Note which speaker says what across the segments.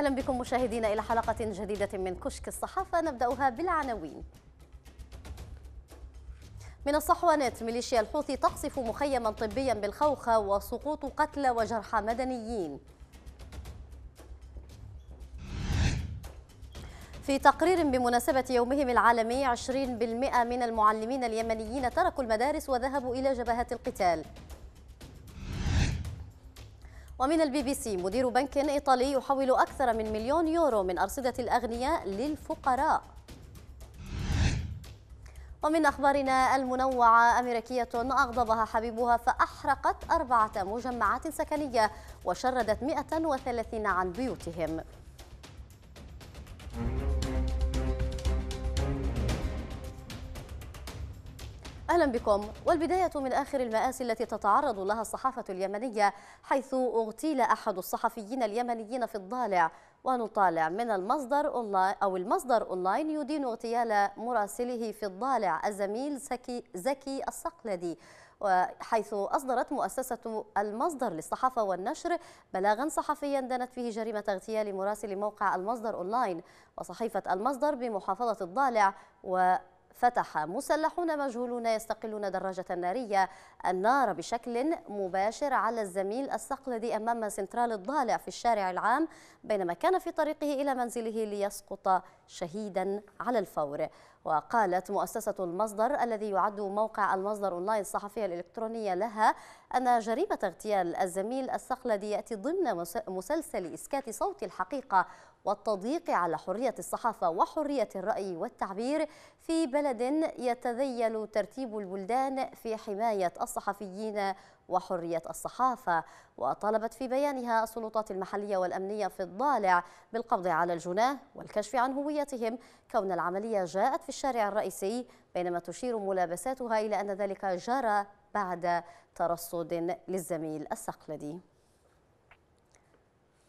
Speaker 1: أهلا بكم مشاهدينا إلى حلقة جديدة من كشك الصحافة نبدأها بالعناوين. من الصحوانات ميليشيا الحوثي تقصف مخيما طبيا بالخوخة وسقوط قتلى وجرحى مدنيين. في تقرير بمناسبة يومهم العالمي 20% من المعلمين اليمنيين تركوا المدارس وذهبوا إلى جبهات القتال. ومن البي بي سي مدير بنك إيطالي يحول أكثر من مليون يورو من أرصدة الأغنياء للفقراء. ومن أخبارنا المنوعة أمريكية أغضبها حبيبها فأحرقت أربعة مجمعات سكنية وشردت 130 عن بيوتهم. أهلا بكم. والبداية من آخر المآسي التي تتعرض لها الصحافة اليمنية حيث أغتيل أحد الصحفيين اليمنيين في الضالع. ونطالع من المصدر أونلاين أو المصدر أونلاين يدين اغتيال مراسله في الضالع الزميل زكي, زكي السقلدي. حيث أصدرت مؤسسة المصدر للصحافة والنشر بلاغا صحفيا دانت فيه جريمة اغتيال مراسل موقع المصدر أونلاين. وصحيفة المصدر بمحافظة الضالع و فتح مسلحون مجهولون يستقلون دراجة نارية النار بشكل مباشر على الزميل السقلدي أمام سنترال الضالع في الشارع العام بينما كان في طريقه إلى منزله ليسقط شهيدا على الفور. وقالت مؤسسة المصدر الذي يعد موقع المصدر أونلاين الصحفية الإلكترونية لها أن جريمة اغتيال الزميل السقلدي يأتي ضمن مسلسل إسكات صوت الحقيقة والتضييق على حرية الصحافة وحرية الرأي والتعبير في بلد يتذيل ترتيب البلدان في حماية الصحفيين وحرية الصحافة. وطالبت في بيانها السلطات المحلية والأمنية في الضالع بالقبض على الجناه والكشف عن هويتهم. كون العملية جاءت في الشارع الرئيسي بينما تشير ملابساتها إلى أن ذلك جرى بعد ترصد للزميل السقلدي.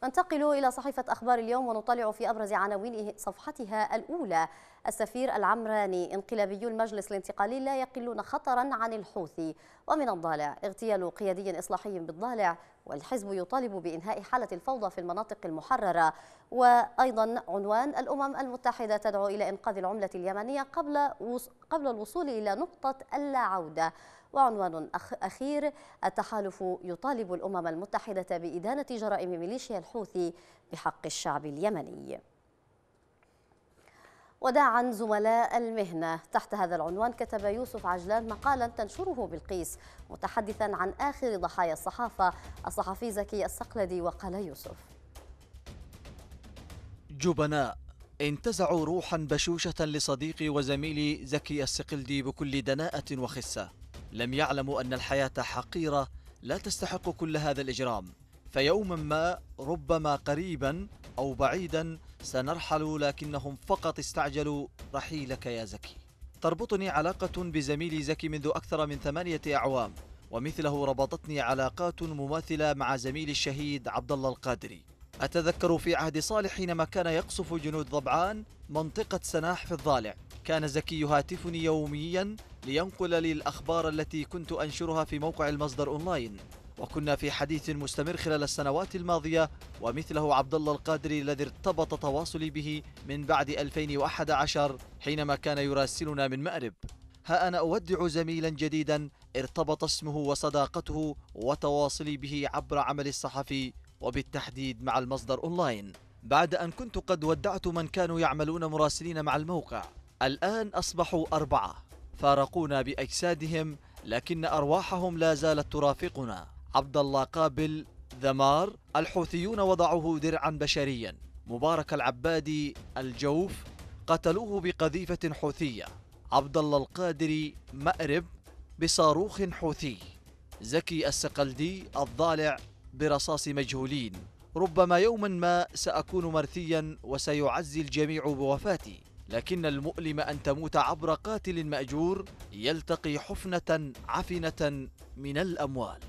Speaker 1: ننتقل إلى صحيفة أخبار اليوم ونطلع في أبرز عناوين صفحتها الأولى. السفير العمراني انقلابي المجلس الانتقالي لا يقلون خطرا عن الحوثي ومن الضالع اغتيال قيادي إصلاحي بالضالع والحزب يطالب بإنهاء حالة الفوضى في المناطق المحررة. وأيضا عنوان الأمم المتحدة تدعو إلى إنقاذ العملة اليمنية قبل قبل الوصول إلى نقطة اللا عودة وعنوان أخير التحالف يطالب الأمم المتحدة بإدانة جرائم ميليشيا الحوثي بحق الشعب اليمني. وداعا زملاء المهنة. تحت هذا العنوان كتب يوسف عجلان مقالا تنشره بالقيس متحدثا عن آخر ضحايا الصحافة. الصحفي زكي السقلدي وقال يوسف
Speaker 2: جبناء انتزعوا روحا بشوشة لصديقي وزميلي زكي السقلدي بكل دناءة وخسة. لم يعلموا أن الحياة حقيرة لا تستحق كل هذا الإجرام. فيوما ما ربما قريبا أو بعيدا سنرحل لكنهم فقط استعجلوا. رحيلك يا زكي. تربطني علاقة بزميلي زكي منذ أكثر من ثمانية أعوام ومثله ربطتني علاقات مماثلة مع زميلي الشهيد عبد الله القادري. أتذكر في عهد صالح حينما كان يقصف جنود ضبعان منطقة سناح في الضالع. كان زكي يهاتفني يوميا لينقل لي الأخبار التي كنت أنشرها في موقع المصدر أونلاين. وكنا في حديث مستمر خلال السنوات الماضية ومثله عبد الله القادري الذي ارتبط تواصلي به من بعد 2011 حينما كان يراسلنا من مأرب. ها أنا أودع زميلا جديدا ارتبط اسمه وصداقته وتواصلي به عبر عمل الصحفي وبالتحديد مع المصدر أونلاين. بعد أن كنت قد ودعت من كانوا يعملون مراسلين مع الموقع. الآن أصبحوا أربعة. فارقونا بأجسادهم لكن أرواحهم لا زالت ترافقنا. عبد الله قابل ذمار الحوثيون وضعوه درعا بشريا. مبارك العبادي الجوف قتلوه بقذيفة حوثية. عبد الله القادري مأرب بصاروخ حوثي. زكي السقلدي الضالع برصاص مجهولين. ربما يوما ما سأكون مرثيا وسيعزي الجميع بوفاتي. لكن المؤلم أن تموت عبر قاتل مأجور يلتقي حفنة عفنة من الأموال.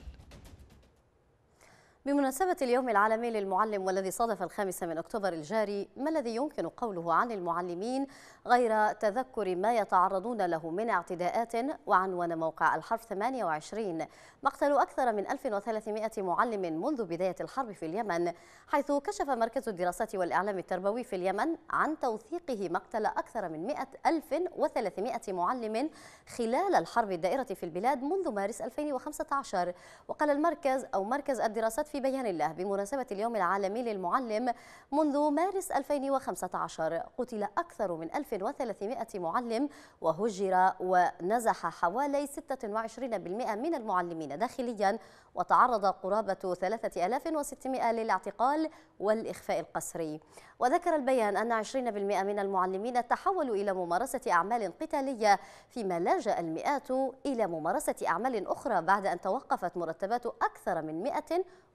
Speaker 1: بمناسبة اليوم العالمي للمعلم والذي صادف الخامس من أكتوبر الجاري ما الذي يمكن قوله عن المعلمين غير تذكر ما يتعرضون له من اعتداءات وعنوان موقع الحرف 28 مقتل أكثر من 1300 معلم منذ بداية الحرب في اليمن حيث كشف مركز الدراسات والإعلام التربوي في اليمن عن توثيقه مقتل أكثر من 1300 معلم خلال الحرب الدائرة في البلاد منذ مارس 2015 وقال المركز أو مركز الدراسات في بيان الله بمناسبة اليوم العالمي للمعلم منذ مارس 2015 قتل أكثر من 1300 معلم وهجر ونزح حوالي 26% من المعلمين داخليا وتعرض قرابة 3600 للاعتقال والإخفاء القسري. وذكر البيان أن 20% من المعلمين تحولوا إلى ممارسة أعمال قتالية فيما لاجأ المئات إلى ممارسة أعمال أخرى بعد أن توقفت مرتبات أكثر من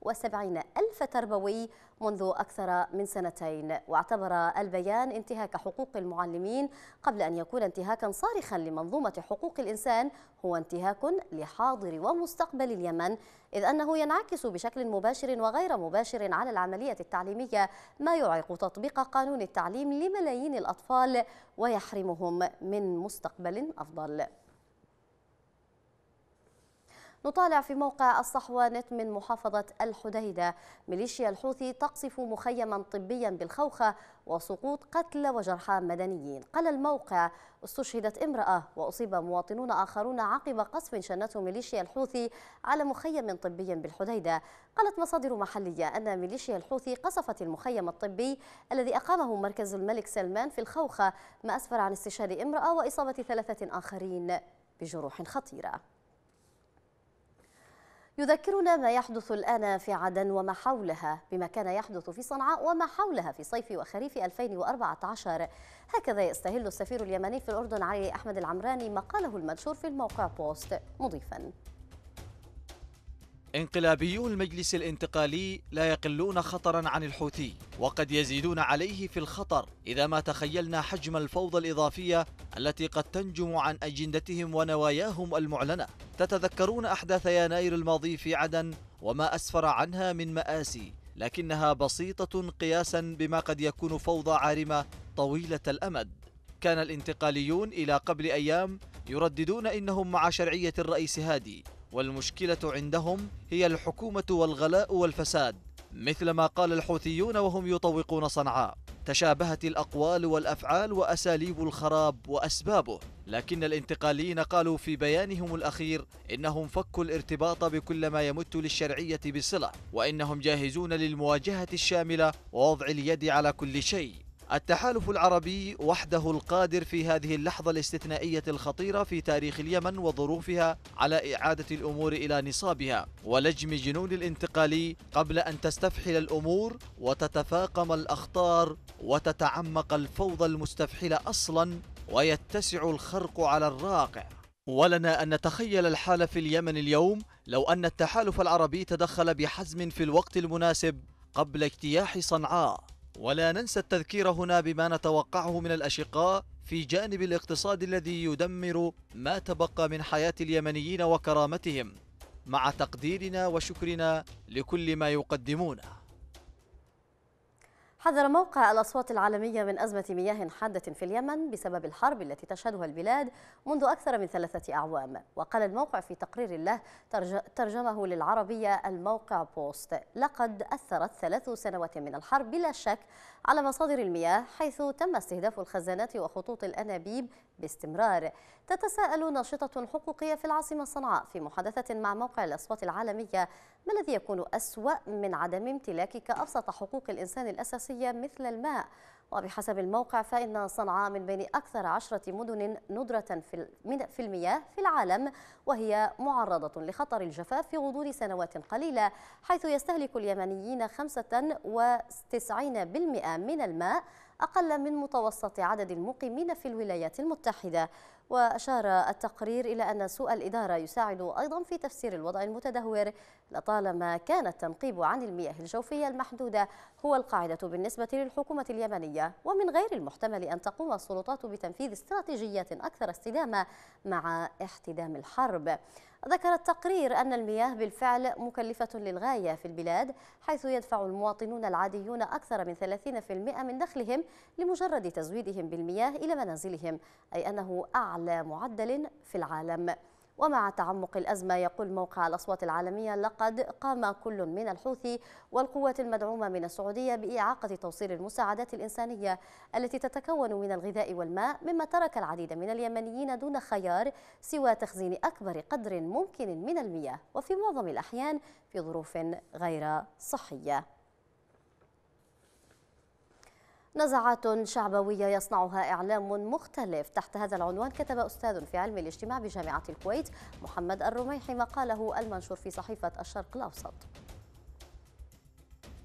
Speaker 1: 170 ألف تربوي منذ أكثر من سنتين. واعتبر البيان انتهاك حقوق المعلمين قبل أن يكون انتهاكا صارخا لمنظومة حقوق الإنسان هو انتهاك لحاضر ومستقبل اليمن إذ أنه ينعكس بشكل مباشر وغير مباشر على العملية التعليمية ما يعيق تطبيق قانون التعليم لملايين الأطفال ويحرمهم من مستقبل أفضل. نطالع في موقع الصحوة نت من محافظة الحديدة. ميليشيا الحوثي تقصف مخيما طبيا بالخوخة وسقوط قتلى وجرحى مدنيين. قال الموقع استشهدت امرأة وأصيب مواطنون آخرون عقب قصف شنته ميليشيا الحوثي على مخيم طبي بالحديدة. قالت مصادر محلية أن ميليشيا الحوثي قصفت المخيم الطبي الذي أقامه مركز الملك سلمان في الخوخة ما أسفر عن استشهاد امرأة وإصابة ثلاثة آخرين بجروح خطيرة. يذكرنا ما يحدث الآن في عدن وما حولها بما كان يحدث في صنعاء وما حولها في صيف وخريف 2014 هكذا يستهل السفير اليمني في الأردن علي أحمد العمراني ما قاله المنشور في الموقع بوست. مضيفاً.
Speaker 2: انقلابيو المجلس الانتقالي لا يقلون خطرا عن الحوثي وقد يزيدون عليه في الخطر إذا ما تخيلنا حجم الفوضى الإضافية التي قد تنجم عن أجندتهم ونواياهم المعلنة. تتذكرون أحداث يناير الماضي في عدن وما أسفر عنها من مآسي لكنها بسيطة قياسا بما قد يكون فوضى عارمة طويلة الأمد. كان الانتقاليون إلى قبل أيام يرددون إنهم مع شرعية الرئيس هادي والمشكلة عندهم هي الحكومة والغلاء والفساد مثل ما قال الحوثيون وهم يطوقون صنعاء. تشابهت الأقوال والأفعال وأساليب الخراب وأسبابه. لكن الانتقاليين قالوا في بيانهم الأخير إنهم فكوا الارتباط بكل ما يمت للشرعية بصلة وإنهم جاهزون للمواجهة الشاملة ووضع اليد على كل شيء. التحالف العربي وحده القادر في هذه اللحظة الاستثنائية الخطيرة في تاريخ اليمن وظروفها على إعادة الأمور إلى نصابها ولجم جنون الانتقالي قبل أن تستفحل الأمور وتتفاقم الأخطار وتتعمق الفوضى المستفحلة أصلا ويتسع الخرق على الراقع. ولنا أن نتخيل الحال في اليمن اليوم لو أن التحالف العربي تدخل بحزم في الوقت المناسب قبل اجتياح صنعاء. ولا ننسى التذكير هنا بما نتوقعه من الأشقاء في جانب الاقتصاد الذي يدمر ما تبقى من حياة اليمنيين وكرامتهم. مع تقديرنا وشكرنا لكل ما يقدمونه.
Speaker 1: حذر موقع الأصوات العالمية من أزمة مياه حادة في اليمن بسبب الحرب التي تشهدها البلاد منذ أكثر من ثلاثة أعوام. وقال الموقع في تقرير له ترجمه للعربية الموقع بوست لقد أثرت ثلاث سنوات من الحرب بلا شك على مصادر المياه حيث تم استهداف الخزانات وخطوط الأنابيب باستمرار. تتساءل ناشطة حقوقية في العاصمة صنعاء في محادثة مع موقع الأصوات العالمية ما الذي يكون أسوأ من عدم امتلاكك أبسط حقوق الإنسان الأساسية مثل الماء؟ وبحسب الموقع فإن صنعاء من بين أكثر عشرة مدن ندرة في المياه في العالم وهي معرضة لخطر الجفاف في غضون سنوات قليلة حيث يستهلك اليمنيين 95% من الماء أقل من متوسط عدد المقيمين في الولايات المتحدة. وأشار التقرير إلى أن سوء الإدارة يساعد أيضا في تفسير الوضع المتدهور لطالما كان التنقيب عن المياه الجوفية المحدودة هو القاعدة بالنسبة للحكومة اليمنية. ومن غير المحتمل أن تقوم السلطات بتنفيذ استراتيجيات أكثر استدامة مع احتدام الحرب. ذكر التقرير أن المياه بالفعل مكلفة للغاية في البلاد حيث يدفع المواطنون العاديون أكثر من 30% من دخلهم لمجرد تزويدهم بالمياه إلى منازلهم أي أنه أعلى معدل في العالم. ومع تعمق الأزمة يقول موقع الأصوات العالمية لقد قام كل من الحوثي والقوات المدعومة من السعودية بإعاقة توصيل المساعدات الإنسانية التي تتكون من الغذاء والماء مما ترك العديد من اليمنيين دون خيار سوى تخزين أكبر قدر ممكن من المياه وفي معظم الأحيان في ظروف غير صحية. نزعات شعبوية يصنعها إعلام مختلف. تحت هذا العنوان كتب أستاذ في علم الاجتماع بجامعة الكويت محمد الرميحي مقاله المنشور في صحيفة الشرق الأوسط.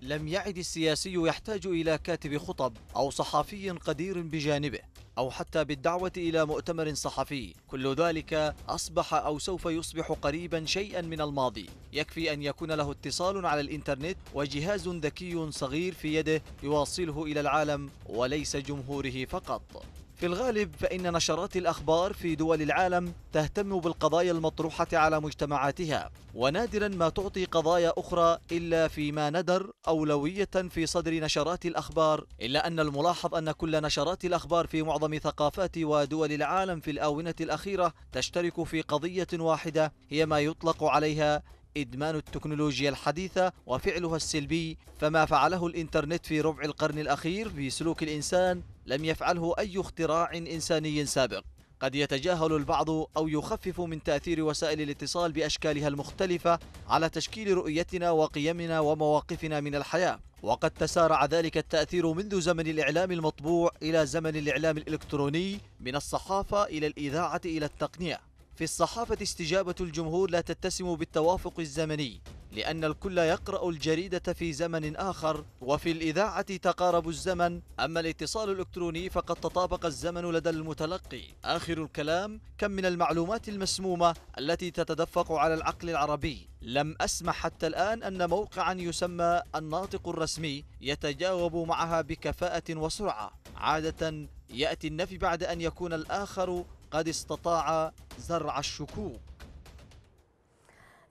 Speaker 2: لم يعد السياسي يحتاج إلى كاتب خطب أو صحفي قدير بجانبه أو حتى بالدعوة إلى مؤتمر صحفي. كل ذلك أصبح أو سوف يصبح قريبا شيئا من الماضي. يكفي أن يكون له اتصال على الإنترنت وجهاز ذكي صغير في يده يواصله إلى العالم وليس جمهوره فقط. في الغالب فإن نشرات الأخبار في دول العالم تهتم بالقضايا المطروحة على مجتمعاتها ونادرا ما تعطي قضايا أخرى إلا فيما ندر أولوية في صدر نشرات الأخبار إلا أن الملاحظ أن كل نشرات الأخبار في معظم ثقافات ودول العالم في الآونة الأخيرة تشترك في قضية واحدة هي ما يطلق عليها إدمان التكنولوجيا الحديثة وفعلها السلبي فما فعله الإنترنت في ربع القرن الأخير في سلوك الإنسان لم يفعله أي اختراع إنساني سابق. قد يتجاهل البعض أو يخفف من تأثير وسائل الاتصال بأشكالها المختلفة على تشكيل رؤيتنا وقيمنا ومواقفنا من الحياة. وقد تسارع ذلك التأثير منذ زمن الإعلام المطبوع إلى زمن الإعلام الإلكتروني من الصحافة إلى الإذاعة إلى التقنية. في الصحافة استجابة الجمهور لا تتسم بالتوافق الزمني لأن الكل يقرأ الجريدة في زمن آخر وفي الإذاعة تقارب الزمن. أما الاتصال الإلكتروني فقد تطابق الزمن لدى المتلقي. آخر الكلام كم من المعلومات المسمومة التي تتدفق على العقل العربي. لم أسمع حتى الآن أن موقعا يسمى الناطق الرسمي يتجاوب معها بكفاءة وسرعة. عادة يأتي النفي بعد أن يكون الآخر قد استطاع زرع الشكوك.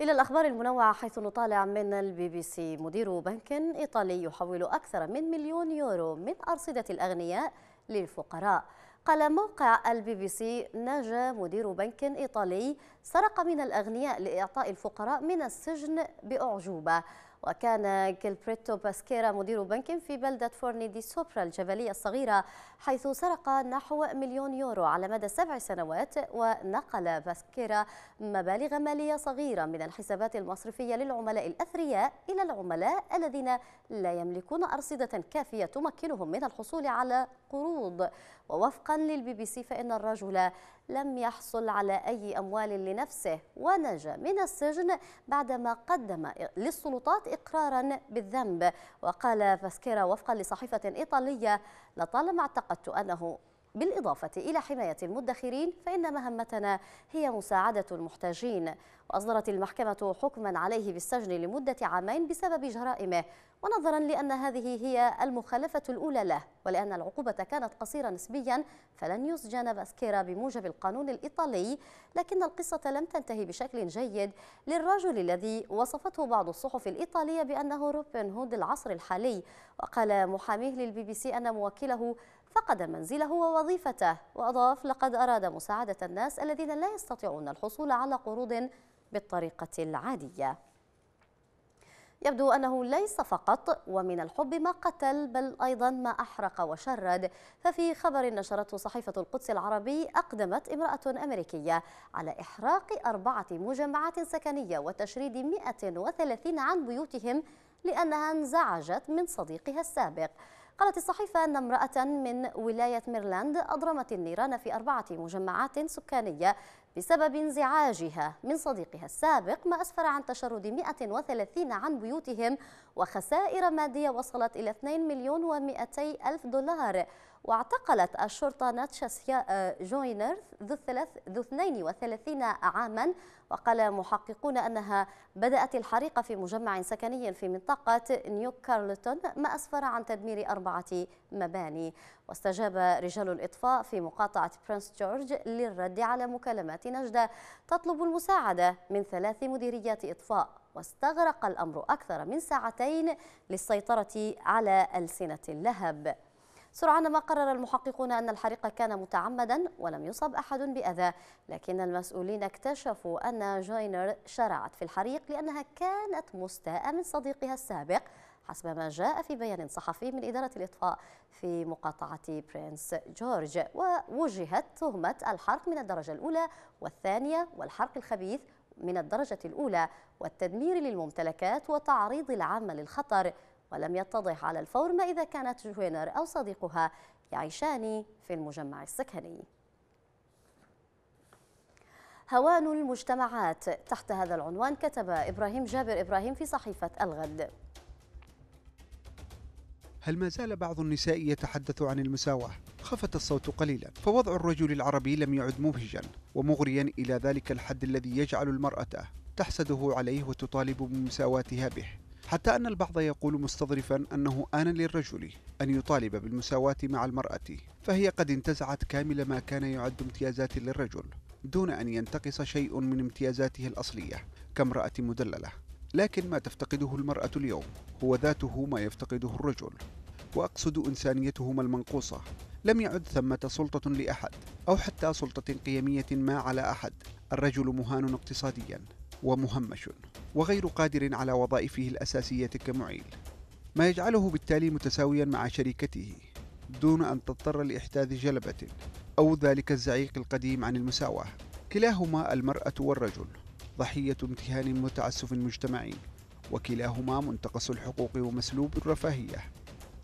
Speaker 1: إلى الأخبار المنوعة حيث نطالع من البي بي سي مدير بنك إيطالي يحول أكثر من مليون يورو من أرصدة الأغنياء للفقراء. قال موقع البي بي سي نجا مدير بنك إيطالي سرق من الأغنياء لإعطاء الفقراء من السجن بأعجوبة. وكان جيلبرتو باسكيرا مدير بنك في بلدة فورني دي سوبرا الجبلية الصغيرة حيث سرق نحو مليون يورو على مدى سبع سنوات ونقل باسكيرا مبالغ مالية صغيرة من الحسابات المصرفية للعملاء الأثرياء إلى العملاء الذين لا يملكون أرصدة كافية تمكنهم من الحصول على قروض. ووفقا للبي بي سي فإن الرجل لم يحصل على أي أموال لنفسه ونجا من السجن بعدما قدم للسلطات إقرارا بالذنب. وقال فاسكيرا وفقا لصحيفة إيطالية لطالما اعتقدت أنه بالإضافة إلى حماية المدخرين فإن مهمتنا هي مساعدة المحتاجين. وأصدرت المحكمة حكما عليه بالسجن لمدة عامين بسبب جرائمه. ونظرا لأن هذه هي المخالفة الأولى له ولأن العقوبة كانت قصيرة نسبيا فلن يسجن باسكيرا بموجب القانون الإيطالي. لكن القصة لم تنتهي بشكل جيد للرجل الذي وصفته بعض الصحف الإيطالية بأنه روبن هود العصر الحالي. وقال محاميه للبي بي سي أن موكله فقد منزله ووظيفته. وأضاف لقد أراد مساعدة الناس الذين لا يستطيعون الحصول على قروض بالطريقة العادية. يبدو أنه ليس فقط ومن الحب ما قتل بل أيضا ما أحرق وشرد. ففي خبر نشرته صحيفة القدس العربي أقدمت امرأة أمريكية على إحراق أربعة مجمعات سكنية وتشريد 130 عن بيوتهم لأنها انزعجت من صديقها السابق. قالت الصحيفة أن امرأة من ولاية ميرلاند أضرمت النيران في أربعة مجمعات سكانية بسبب انزعاجها. من صديقها السابق ما أسفر عن تشرد 130 عن بيوتهم وخسائر مادية وصلت إلى 2 مليون و200 ألف دولار. واعتقلت الشرطة ناتشا آه، جوينر ذو, الثلاث ذو 32 عاما وقال محققون أنها بدأت الحريقة في مجمع سكني في منطقة نيو كارلتون ما أسفر عن تدمير أربعة مباني. واستجاب رجال الإطفاء في مقاطعة برنس جورج للرد على مكالمات نجدة تطلب المساعدة من ثلاث مديريات إطفاء. واستغرق الأمر أكثر من ساعتين للسيطرة على ألسنة اللهب. سرعان ما قرر المحققون أن الحريق كان متعمدا ولم يصب أحد بأذى لكن المسؤولين اكتشفوا أن جوينر شرعت في الحريق لأنها كانت مستاءة من صديقها السابق حسب ما جاء في بيان صحفي من إدارة الإطفاء في مقاطعة برينس جورج. ووجهت تهمة الحرق من الدرجة الأولى والثانية والحرق الخبيث من الدرجة الأولى والتدمير للممتلكات وتعريض العامة للخطر. ولم يتضح على الفور ما إذا كانت جوينر أو صديقها يعيشان في المجمع السكني. هوان المجتمعات تحت هذا العنوان كتب إبراهيم جابر إبراهيم في صحيفة الغد.
Speaker 3: هل ما زال بعض النساء يتحدث عن المساواة؟ خفت الصوت قليلا فوضع الرجل العربي لم يعد مبهجا ومغريا إلى ذلك الحد الذي يجعل المرأة تحسده عليه وتطالب بمساواتها به. حتى أن البعض يقول مستظرفا أنه آن للرجل أن يطالب بالمساواة مع المرأة فهي قد انتزعت كامل ما كان يعد امتيازات للرجل دون أن ينتقص شيء من امتيازاته الأصلية كامرأة مدللة. لكن ما تفتقده المرأة اليوم هو ذاته ما يفتقده الرجل وأقصد إنسانيتهما المنقوصة. لم يعد ثمة سلطة لأحد أو حتى سلطة قيمية ما على أحد الرجل مهان اقتصاديا. ومهمش وغير قادر على وظائفه الأساسية كمعيل. ما يجعله بالتالي متساويا مع شريكته دون أن تضطر لإحداث جلبة أو ذلك الزعيق القديم عن المساواة. كلاهما المرأة والرجل ضحية امتهان متعسف مجتمعي وكلاهما منتقص الحقوق ومسلوب الرفاهية.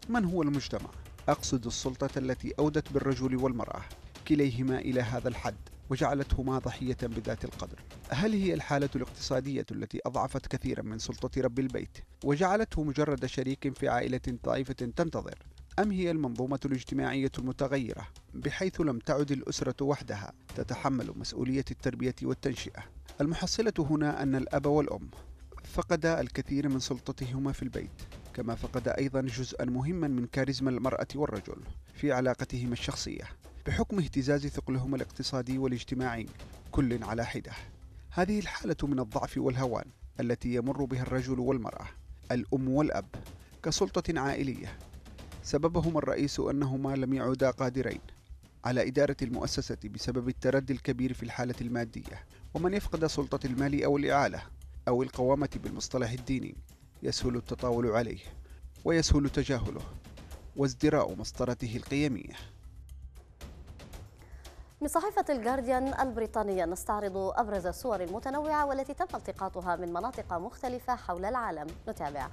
Speaker 3: من هو المجتمع؟ أقصد السلطة التي أودت بالرجل والمرأة. كليهما إلى هذا الحد. وجعلتهما ضحية بذات القدر. هل هي الحالة الاقتصادية التي أضعفت كثيرا من سلطة رب البيت وجعلته مجرد شريك في عائلة ضعيفة تنتظر أم هي المنظومة الاجتماعية المتغيرة بحيث لم تعد الأسرة وحدها تتحمل مسؤولية التربية والتنشئة؟ المحصلة هنا أن الأب والأم فقدا الكثير من سلطتهما في البيت كما فقد أيضا جزءا مهما من كاريزما المرأة والرجل في علاقتهما الشخصية. بحكم اهتزاز ثقلهما الاقتصادي والاجتماعي كل على حدة. هذه الحالة من الضعف والهوان التي يمر بها الرجل والمرأة الأم والأب كسلطة عائلية. سببهما الرئيس أنهما لم يعودا قادرين على إدارة المؤسسة بسبب التردي الكبير في الحالة المادية ومن يفقد سلطة المال أو الإعالة أو القوامة بالمصطلح الديني. يسهل التطاول عليه ويسهل تجاهله وازدراء مسطرته القيمية.
Speaker 1: من صحيفة الجارديان البريطانية نستعرض أبرز الصور المتنوعة والتي تم التقاطها من مناطق مختلفة حول العالم. نتابع.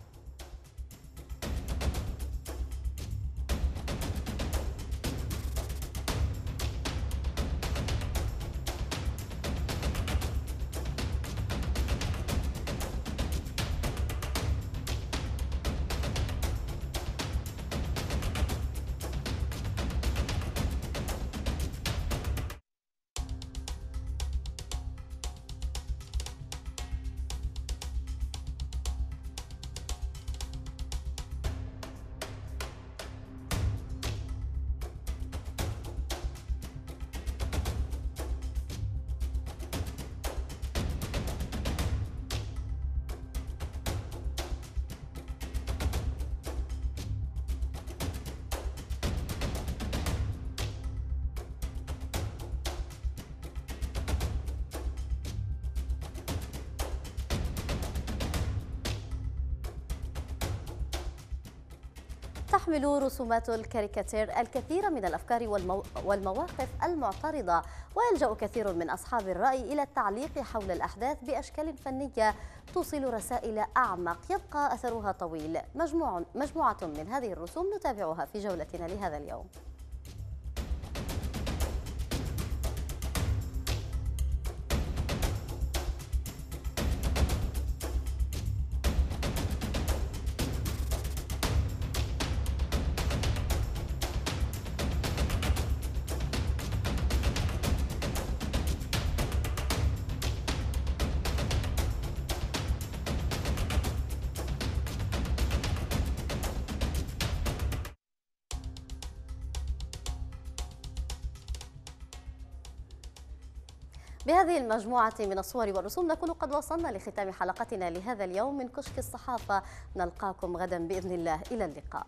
Speaker 1: تحمل رسومات الكاريكاتير الكثير من الأفكار والمواقف المعترضة ويلجأ كثير من أصحاب الرأي إلى التعليق حول الأحداث بأشكال فنية توصل رسائل أعمق. يبقى أثرها طويل. مجموع مجموعة من هذه الرسوم نتابعها في جولتنا لهذا اليوم. بهذه المجموعة من الصور والرسوم نكون قد وصلنا لختام حلقتنا لهذا اليوم من كشك الصحافة. نلقاكم غدا بإذن الله. إلى اللقاء.